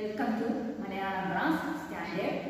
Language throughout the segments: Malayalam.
Welcome to Malayalam Brass Standard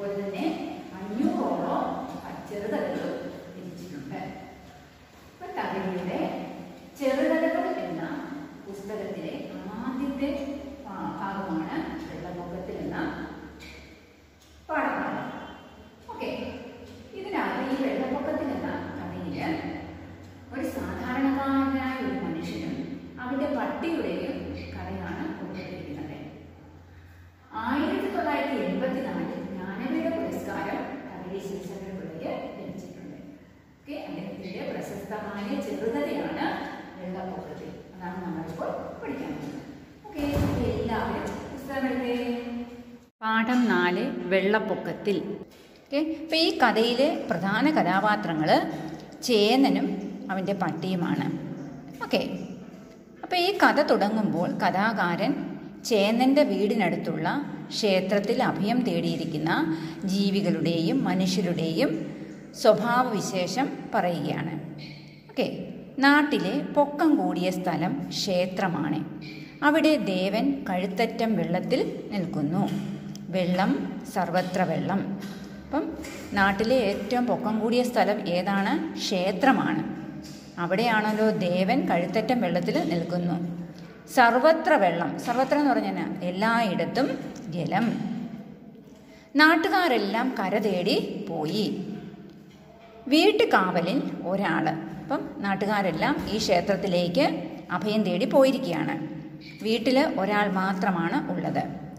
അതുപോലെ തന്നെ അഞ്ഞൂറോളം ചെറുകഥകളും പാഠം നാല് വെള്ളപ്പൊക്കത്തിൽ. ഓക്കെ? അപ്പോൾ ഈ കഥയിലെ പ്രധാന കഥാപാത്രങ്ങൾ ചേനനും അവന്റെ പട്ടിയുമാണ്. ഓക്കെ? അപ്പോൾ ഈ കഥ തുടങ്ങുമ്പോൾ കഥാകാരൻ ചേന്നന്റെ വീടിനടുത്തുള്ള ക്ഷേത്രത്തിൽ അഭയം തേടിയിരിക്കുന്ന ജീവികളുടെയും മനുഷ്യരുടെയും സ്വഭാവവിശേഷം പറയുകയാണ്. ഓക്കെ? നാട്ടിലെ പൊക്കം കൂടിയ സ്ഥലം ക്ഷേത്രമാണ്. അവിടെ ദേവൻ കഴുത്തറ്റം വെള്ളത്തിൽ നിൽക്കുന്നു. വെള്ളം സർവത്ര വെള്ളം. അപ്പം നാട്ടിലെ ഏറ്റവും പൊക്കം കൂടിയ സ്ഥലം ഏതാണ്? ക്ഷേത്രമാണ്. അവിടെയാണല്ലോ ദേവൻ കഴുത്തറ്റം വെള്ളത്തിൽ നിൽക്കുന്നു. സർവത്ര വെള്ളം. സർവത്ര എന്ന് പറഞ്ഞാൽ എല്ലായിടത്തും ജലം. നാട്ടുകാരെല്ലാം കര തേടി പോയി. വീട്ടുകാവലിൽ ഒരാൾ അപ്പം നാട്ടുകാരെല്ലാം ഈ ക്ഷേത്രത്തിലേക്ക് അഭയം തേടി പോയിരിക്കുകയാണ്. വീട്ടിൽ ഒരാൾ മാത്രമാണ് ഉള്ളത്.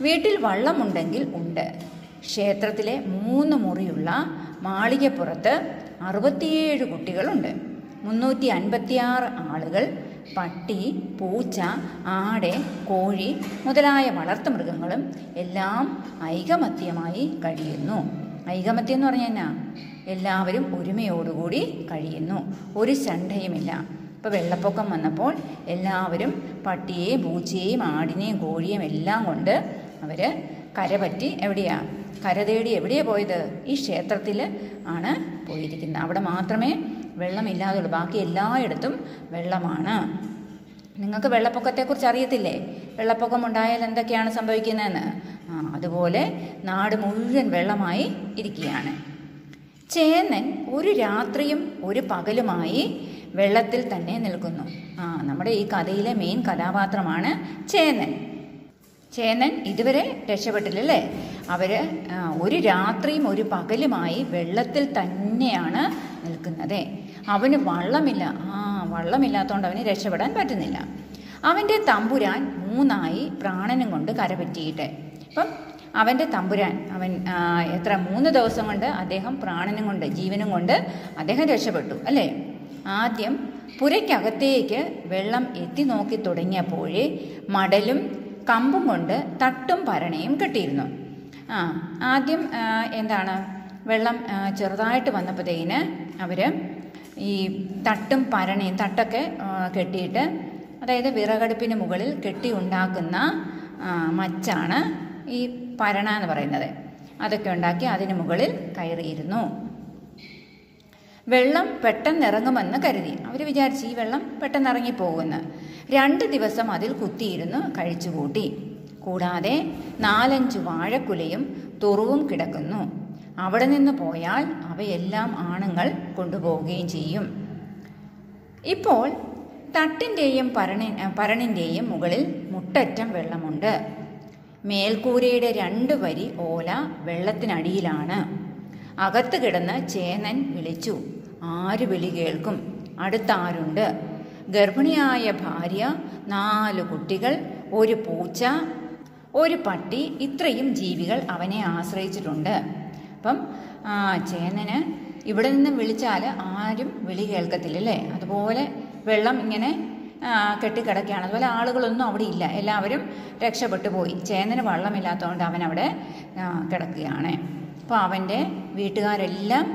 വീട്ടിൽ വള്ളമുണ്ടെങ്കിൽ ഉണ്ട്. ക്ഷേത്രത്തിലെ മൂന്ന് മുറിയുള്ള മാളികപ്പുറത്ത് അറുപത്തിയേഴ് കുട്ടികളുണ്ട്. മുന്നൂറ്റി അൻപത്തിയാറ് ആളുകൾ പട്ടി പൂച്ച ആട് കോഴി മുതലായ വളർത്തു മൃഗങ്ങളും എല്ലാം ഐകമത്യമായി കഴിയുന്നു. ഐകമത്യം എന്ന് പറഞ്ഞാൽ എന്നാ? എല്ലാവരും ഒരുമയോടുകൂടി കഴിയുന്നു. ഒരു ചണ്ടയുമില്ല ഇപ്പോൾ വെള്ളപ്പൊക്കം വന്നപ്പോൾ എല്ലാവരും പട്ടിയെയും പൂച്ചയെയും ആടിനെയും കോഴിയെയും എല്ലാം കൊണ്ട് അവർ കരപറ്റി എവിടെയാ? കര തേടി എവിടെയാണ് പോയത്? ഈ ക്ഷേത്രത്തിൽ ആണ് പോയിരിക്കുന്നത്. അവിടെ മാത്രമേ വെള്ളമില്ലാതുള്ളൂ. ബാക്കി എല്ലായിടത്തും വെള്ളമാണ്. നിങ്ങൾക്ക് വെള്ളപ്പൊക്കത്തെക്കുറിച്ച് അറിയത്തില്ലേ? വെള്ളപ്പൊക്കം ഉണ്ടായാൽ എന്തൊക്കെയാണ് സംഭവിക്കുന്നതെന്ന്? ആ അതുപോലെ നാട് മുഴുവൻ വെള്ളമായി ഇരിക്കുകയാണ്. ചേന്നൻ ഒരു രാത്രിയും ഒരു പകലുമായി വെള്ളത്തിൽ തന്നെ നിൽക്കുന്നു. ആ നമ്മുടെ ഈ കഥയിലെ മെയിൻ കഥാപാത്രമാണ് ചേന്നൻ. ചേന്നൻ ഇതുവരെ രക്ഷപ്പെട്ടില്ലല്ലേ? അവർ ഒരു രാത്രിയും ഒരു പകലുമായി വെള്ളത്തിൽ തന്നെയാണ് നിൽക്കുന്നത്. അവന് വള്ളമില്ല. ആ വള്ളമില്ലാത്തതുകൊണ്ട് അവന് രക്ഷപ്പെടാൻ പറ്റുന്നില്ല. അവന്റെ തമ്പുരാൻ മൂന്നായി പ്രാണനും കൊണ്ട് കരപറ്റിയിട്ട്. അപ്പം അവന്റെ തമ്പുരാൻ അവൻ എത്ര മൂന്ന് ദിവസം കൊണ്ട് അദ്ദേഹം പ്രാണനും കൊണ്ട് ജീവനും കൊണ്ട് അദ്ദേഹം രക്ഷപ്പെട്ടു അല്ലേ? ആദ്യം പുരയ്ക്കകത്തേക്ക് വെള്ളം എത്തി നോക്കി തുടങ്ങിയപ്പോഴേ മടലും കമ്പും കൊണ്ട് തട്ടും പരണയും കെട്ടിയിരുന്നു. ആ ആദ്യം എന്താണ് വെള്ളം ചെറുതായിട്ട് വന്നപ്പോഴത്തേന് അവർ ഈ തട്ടും പരണയും തട്ടൊക്കെ കെട്ടിയിട്ട് അതായത് വിറകടുപ്പിന് മുകളിൽ കെട്ടി ഉണ്ടാക്കുന്ന മച്ചാണ് ഈ പരണ എന്ന് പറയുന്നത്. അതൊക്കെ ഉണ്ടാക്കി അതിന് മുകളിൽ കയറിയിരുന്നു. വെള്ളം പെട്ടെന്ന് ഇറങ്ങുമെന്ന് കരുതി. അവർ വിചാരിച്ചു ഈ വെള്ളം പെട്ടെന്ന് ഇറങ്ങിപ്പോകുമെന്ന് രണ്ട് ദിവസം അതിൽ കുത്തിയിരുന്ന് കഴിച്ചുകൂട്ടി കൂടാതെ നാലഞ്ച് വാഴക്കുലയും തുറുവും കിടക്കുന്നു. അവിടെ നിന്ന് പോയാൽ അവയെല്ലാം ആണുങ്ങൾ കൊണ്ടുപോവുകയും ചെയ്യും. ഇപ്പോൾ തട്ടിന്റെയും പരണി പരണിന്റെയും മുകളിൽ മുട്ടറ്റം വെള്ളമുണ്ട്. മേൽക്കൂരയുടെ രണ്ട് വരി ഓല വെള്ളത്തിനടിയിലാണ്. അകത്ത് കിടന്ന് ചേനൻ വിളിച്ചു. ആര് വിളി കേൾക്കും? അടുത്താരുണ്ട്. ഗർഭിണിയായ ഭാര്യ നാല് കുട്ടികൾ ഒരു പൂച്ച ഒരു പട്ടി ഇത്രയും ജീവികൾ അവനെ ആശ്രയിച്ചിട്ടുണ്ട്. അപ്പം ചേനന് ഇവിടെ നിന്ന് വിളിച്ചാൽ ആരും വിളി കേൾക്കത്തില്ല അല്ലേ അതുപോലെ വെള്ളം ഇങ്ങനെ കെട്ടിക്കിടക്കുകയാണ്. അതുപോലെ ആളുകളൊന്നും അവിടെ ഇല്ല. എല്ലാവരും രക്ഷപ്പെട്ടു പോയി. ചേന്നന് വള്ളമില്ലാത്തതുകൊണ്ട് അവൻ അവിടെ കിടക്കുകയാണ്. അപ്പോൾ അവന്റെ വീട്ടുകാരെല്ലാം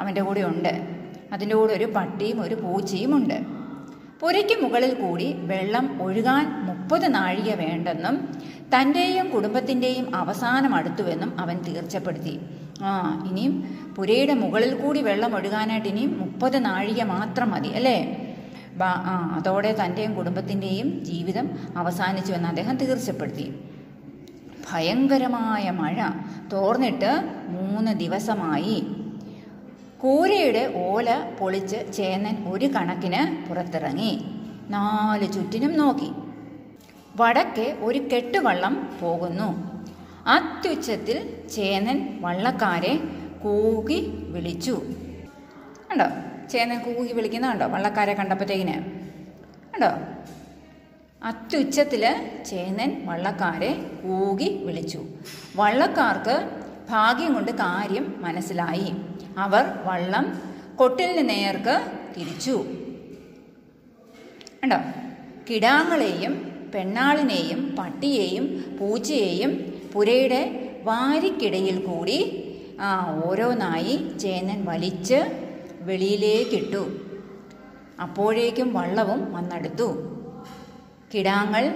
അവന്റെ കൂടെ ഉണ്ട്. അതിന്റെ കൂടെ ഒരു പട്ടിയും ഒരു പൂച്ചയും ഉണ്ട്. പുരയ്ക്ക് മുകളിൽ കൂടി വെള്ളം ഒഴുകാൻ മുപ്പത് നാഴിക വേണ്ടെന്നും തന്റെയും കുടുംബത്തിന്റെയും അവസാനം അടുത്തുവെന്നും അവൻ തീർച്ചപ്പെടുത്തി. ആ ഇനിയും പുരയുടെ മുകളിൽ കൂടി വെള്ളം ഒഴുകാനായിട്ട് ഇനിയും മുപ്പത് നാഴിക മാത്രം മതി അല്ലേ? അതോടെ തന്റെയും കുടുംബത്തിന്റെയും ജീവിതം അവസാനിച്ചുവെന്ന് അദ്ദേഹം തീർച്ചപ്പെടുത്തി. ഭയങ്കരമായ മഴ. തോർന്നിട്ട് മൂന്ന് ദിവസമായി. കൂരയുടെ ഓല പൊളിച്ച് ചേന്നൻ ഒരു കണക്കിന് പുറത്തിറങ്ങി. നാല് ചുറ്റിനും നോക്കി. വടക്കെ ഒരു കെട്ടുവള്ളം പോകുന്നു. അത്യുച്ചത്തിൽ ചേന്നൻ വള്ളക്കാരെ കൂകി വിളിച്ചു. കണ്ടോ? ചേന്നൻ കൂകി വിളിക്കുന്ന കണ്ടോ? വള്ളക്കാരെ കണ്ടപ്പോഴത്തേക്കിന്? കണ്ടോ? അത്യുച്ചത്തിൽ ചേന്നൻ വള്ളക്കാരെ കൂകി വിളിച്ചു. വള്ളക്കാർക്ക് ഭാഗ്യം കൊണ്ട് കാര്യം മനസ്സിലായി. അവർ വള്ളം കൊട്ടിലിന് നേർക്ക് തിരിച്ചു. കണ്ടോ? കിടാങ്ങളെയും പെണ്ണാളിനെയും പട്ടിയെയും പൂച്ചയെയും പുരയുടെ വാരിക്കിടയിൽ കൂടി ആ ഓരോന്നായി ചേന്നൻ വലിച്ച് വെളിയിലേക്കിട്ടു. അപ്പോഴേക്കും വള്ളവും വന്നെടുത്തു. കിടാങ്ങൾ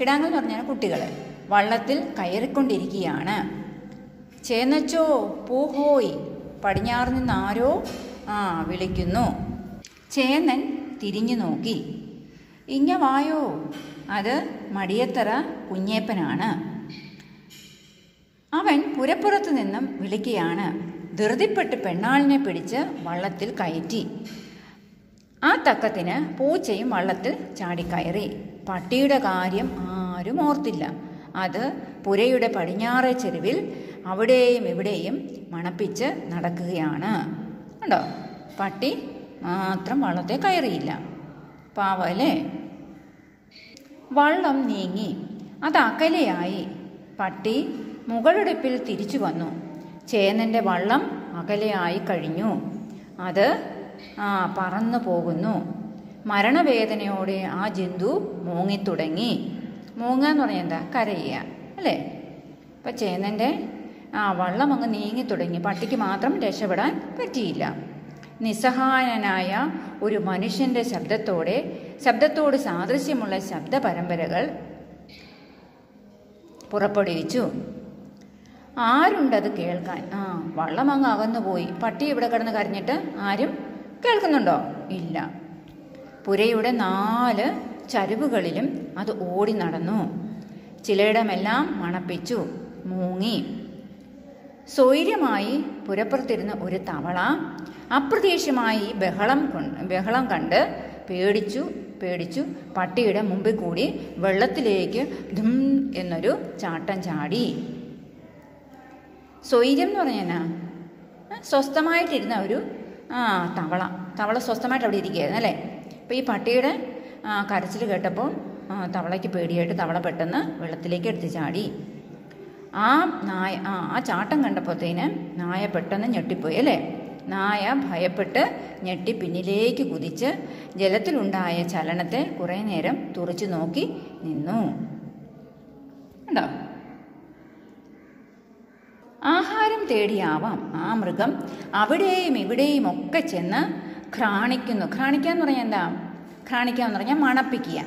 കിടാങ്ങൾ എന്ന് പറഞ്ഞാൽ കുട്ടികൾ വള്ളത്തിൽ കയറിക്കൊണ്ടിരിക്കുകയാണ്. ചേന്നച്ചോ പൂഹോയ് പടിഞ്ഞാറ് നിന്ന് ആരോ ആ വിളിക്കുന്നു. ചേന്നൻ തിരിഞ്ഞു നോക്കി. ഇങ്ങ വായോ. അത് മടിയത്തറ കുഞ്ഞേപ്പനാണ്. അവൻ പുരപ്പുറത്തു നിന്നും വിളിക്കുകയാണ് ധൃതിപ്പെട്ട് പെണ്ണാളിനെ പിടിച്ച് വള്ളത്തിൽ കയറ്റി. ആ തക്കത്തിന് പൂച്ചയും വള്ളത്തിൽ ചാടിക്കയറി. പട്ടിയുടെ കാര്യം ആരും ഓർത്തില്ല. അത് പുരയുടെ പടിഞ്ഞാറേ ചെരുവിൽ അവിടെയും ഇവിടെയും മണപ്പിച്ച് നടക്കുകയാണ്. ഉണ്ടോ പട്ടി മാത്രം വള്ളത്തെ കയറിയില്ല. പാവല്ലേ? വള്ളം നീങ്ങി. അത് അകലെയായി. പട്ടി മുകളെടുപ്പിൽ തിരിച്ചു വന്നു. ചേന്നന്റെ വള്ളം അകലെയായി കഴിഞ്ഞു. അത് ആ പറന്നു പോകുന്നു. മരണവേദനയോടെ ആ ജന്തു മൂങ്ങിത്തുടങ്ങി. മൂങ്ങുക എന്ന് പറഞ്ഞാൽ എന്താ? കരയുക. അല്ലേ? അപ്പം ചേന്നന്റെ ആ വള്ളം അങ്ങ് നീങ്ങി തുടങ്ങി. പട്ടിക്ക് മാത്രം രക്ഷപ്പെടാൻ പറ്റിയില്ല. നിസ്സഹായനായ ഒരു മനുഷ്യന്റെ ശബ്ദത്തോടെ ശബ്ദത്തോട് സാദൃശ്യമുള്ള ശബ്ദ പരമ്പരകൾ പുറപ്പെടുവിച്ചു. ആരുണ്ടത് കേൾക്കാൻ? ആ വള്ളം അങ്ങ് അകന്നു പോയി പട്ടി ഇവിടെ കിടന്ന് കരഞ്ഞിട്ട് ആരും കേൾക്കുന്നുണ്ടോ? ഇല്ല. പുരയുടെ നാല് ചരിവുകളിലും അത് ഓടി നടന്നു. ചിലയിടമെല്ലാം മണപ്പിച്ചു മൂങ്ങി. സ്വൈര്യമായി പുരപ്പുറത്തിരുന്ന ഒരു തവള അപ്രതീക്ഷിതമായി ബഹളം ബഹളം കണ്ട് പേടിച്ചു പേടിച്ചു. പട്ടിയുടെ മുമ്പിൽ കൂടി വെള്ളത്തിലേക്ക് ധും എന്നൊരു ചാട്ടം ചാടി. സ്വൈര്യം എന്ന് പറഞ്ഞാൽ സ്വസ്ഥമായിട്ടിരുന്ന ഒരു ആ തവള. തവള സ്വസ്ഥമായിട്ട് അവിടെ ഇരിക്കുകയായിരുന്നു അല്ലേ? അപ്പോൾ ഈ പട്ടിയുടെ കരച്ചിൽ കേട്ടപ്പോൾ തവളയ്ക്ക് പേടിയായിട്ട് തവള പെട്ടെന്ന് വെള്ളത്തിലേക്ക് എടുത്ത് ചാടി. ആ നായ ആ ചാട്ടം കണ്ടപ്പോഴത്തേന് നായ പെട്ടെന്ന് ഞെട്ടിപ്പോയി അല്ലേ? നായ ഭയപ്പെട്ട് ഞെട്ടി പിന്നിലേക്ക് കുതിച്ച് ജലത്തിലുണ്ടായ ചലനത്തെ കുറേ നേരം തുറച്ചു നോക്കി നിന്നു. കണ്ടോ? ആഹാരം തേടിയാവാം ആ മൃഗം. അവിടെയും ഇവിടെയും ഒക്കെ ചെന്ന് ഘ്രാണിക്കുന്നു ഘ്രാണിക്കാന്ന് പറഞ്ഞാൽ എന്താ? ഘ്രാണിക്കുക എന്ന് പറഞ്ഞാൽ മണപ്പിക്കുക.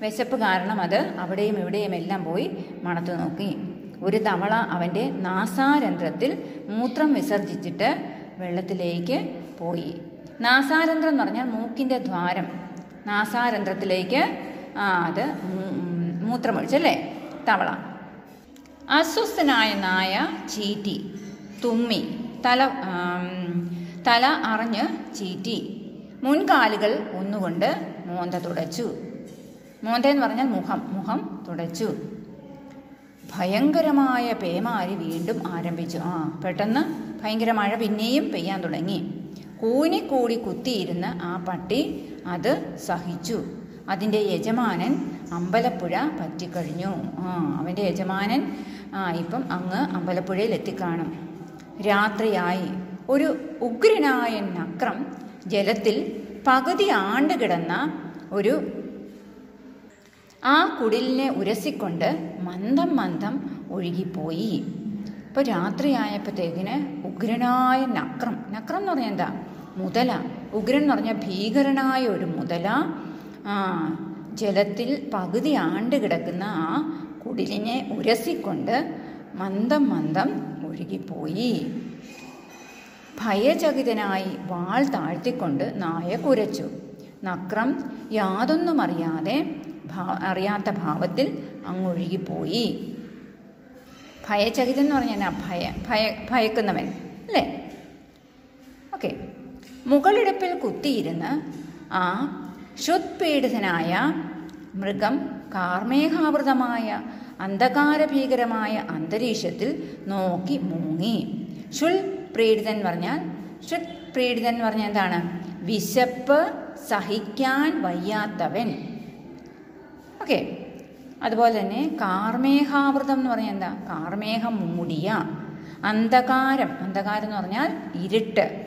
വിശപ്പ് കാരണം അത് അവിടെയും ഇവിടെയും എല്ലാം പോയി മണത്തു നോക്കി. ഒരു തവള അവന്റെ നാസാരന്ധ്രത്തിൽ മൂത്രം വിസർജിച്ചിട്ട് വെള്ളത്തിലേക്ക് പോയി. നാസാരന്ധ്രം എന്ന് പറഞ്ഞാൽ മൂക്കിന്റെ ദ്വാരം. നാസാരന്ധ്രത്തിലേക്ക് ആ അത് മൂത്രമൊഴിച്ചല്ലേ തവള. അസ്വസ്ഥനായ നായ ചീറ്റി തുമ്മി തല തല അറിഞ്ഞ് ചീറ്റി. മുൻകാലുകൾ ഒന്നുകൊണ്ട് മോന്ത തുടച്ചു. മോന്ത എന്ന് പറഞ്ഞാൽ മുഖം മുഖം തുടച്ചു. ഭയങ്കരമായ പേമാരി വീണ്ടും ആരംഭിച്ചു. ആ പെട്ടെന്ന് ഭയങ്കര മഴ പിന്നെയും പെയ്യാൻ തുടങ്ങി. കൂനിക്കൂടി കുത്തിയിരുന്ന ആ പട്ടി അത് സഹിച്ചു. അതിന്റെ യജമാനൻ അമ്പലപ്പുഴ പറ്റിക്കഴിഞ്ഞു. ആ അവന്റെ യജമാനൻ ആ ഇപ്പം അങ്ങ് അമ്പലപ്പുഴയിൽ എത്തിക്കാണും രാത്രിയായി. ഒരു ഉഗ്രനായ നക്രം ജലത്തിൽ പകുതി ആണ്ട് കിടന്ന ഒരു ആ കുടിലിനെ ഉരസിക്കൊണ്ട് മന്ദം മന്ദം ഒഴുകിപ്പോയി. ഇപ്പോൾ രാത്രിയായപ്പോഴത്തേക്കിന് ഉഗ്രനായ നക്രം നക്രം എന്ന് പറഞ്ഞാൽ എന്താ? മുതല. ഉഗ്രൻ എന്ന് പറഞ്ഞാൽ ഭീകരനായ ഒരു മുതല. ജലത്തിൽ പകുതി ആണ്ട് കിടക്കുന്ന ആ കുടിലിനെ ഉരസിക്കൊണ്ട് മന്ദം മന്ദം ഒഴുകിപ്പോയി. ഭയചകിതനായി വാൾ താഴ്ത്തിക്കൊണ്ട് നായ കുരച്ചു. നക്രം യാതൊന്നും അറിയാതെ അറിയാത്ത ഭാവത്തിൽ അങ്ങൊഴുകിപ്പോയി. ഭയചകിതൻ എന്ന് പറഞ്ഞാൽ? ഭയ ഭയ ഭയക്കുന്നവൻ അല്ലേ? ഓക്കെ. മുകളിടപ്പിൽ കുത്തിയിരുന്ന് ആ ക്ഷുത്പീഡിതനായ മൃഗം കാർമേഘാവൃതമായ അന്ധകാരഭീകരമായ അന്തരീക്ഷത്തിൽ നോക്കി മൂങ്ങി. ഷുൽ പ്രീഡിതൻ പറഞ്ഞാൽ ഷുൽ പ്രീഡിതൻ പറഞ്ഞാൽ എന്താണ്? വിശപ്പ് സഹിക്കാൻ വയ്യാത്തവൻ. ഓക്കെ അതുപോലെ തന്നെ കാർമേഹാവൃതം എന്ന് പറഞ്ഞാൽ എന്താ? കാർമേഹം മൂടിയ അന്ധകാരം. അന്ധകാരം എന്ന് പറഞ്ഞാൽ ഇരുട്ട്.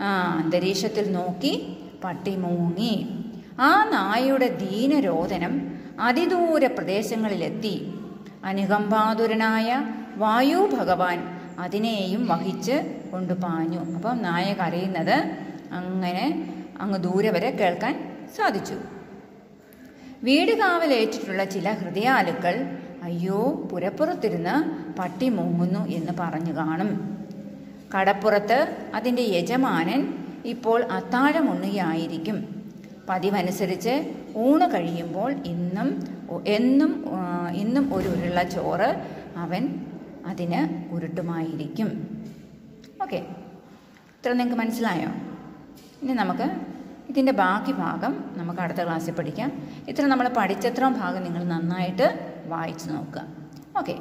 അന്തരീക്ഷത്തിൽ നോക്കി പട്ടി മൂങ്ങി ആ നായയുടെ ദീനരോധനം അതിദൂര പ്രദേശങ്ങളിലെത്തി. അനുകമ്പാതുരനായ വായു ഭഗവാൻ അതിനെയും വഹിച്ച് കൊണ്ടുപാഞ്ഞു. അപ്പം നായ കരയുന്നത് അങ്ങനെ അങ്ങ് ദൂരെ വരെ കേൾക്കാൻ സാധിച്ചു. വീട് കാവലേറ്റിട്ടുള്ള ചില ഹൃദയാലുക്കൾ അയ്യോ പുരപ്പുറത്തിരുന്ന് പട്ടി മൂങ്ങുന്നു എന്ന് പറഞ്ഞു കാണും. കടപ്പുറത്ത് അതിന്റെ യജമാനൻ ഇപ്പോൾ അത്താഴമുണ്ണുകയായിരിക്കും. പതിവനുസരിച്ച് ഊണ് കഴിയുമ്പോൾ ഇന്നും എന്നും ഇന്നും ഒരു ഉരുള ചോറ് അവൻ അതിന് ഉരുട്ടുമായിരിക്കും. ഓക്കെ. ഇത്ര നിങ്ങൾക്ക് മനസ്സിലായോ? ഇനി നമുക്ക് ഇതിന്റെ ബാക്കി ഭാഗം നമുക്ക് അടുത്ത ക്ലാസ്സിൽ പഠിക്കാം. ഇത്ര നമ്മൾ പഠിച്ചത്രയും ഭാഗം നിങ്ങൾ നന്നായിട്ട് വായിച്ചു നോക്കുക. ഓക്കെ.